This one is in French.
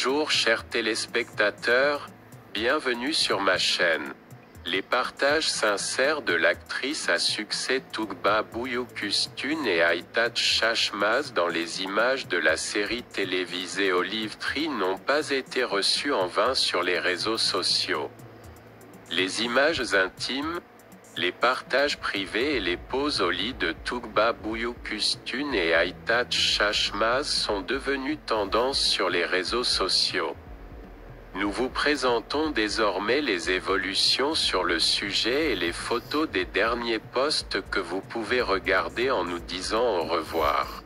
Bonjour chers téléspectateurs, bienvenue sur ma chaîne. Les partages sincères de l'actrice à succès Tugba Büyüküstün et Aytat Şaşmaz dans les images de la série télévisée Olive Tree n'ont pas été reçus en vain sur les réseaux sociaux. Les images intimes, les partages privés et les poses au lit de Tugba Büyüküstün et Aytat Şaşmaz sont devenus tendance sur les réseaux sociaux. Nous vous présentons désormais les évolutions sur le sujet et les photos des derniers posts que vous pouvez regarder en nous disant au revoir.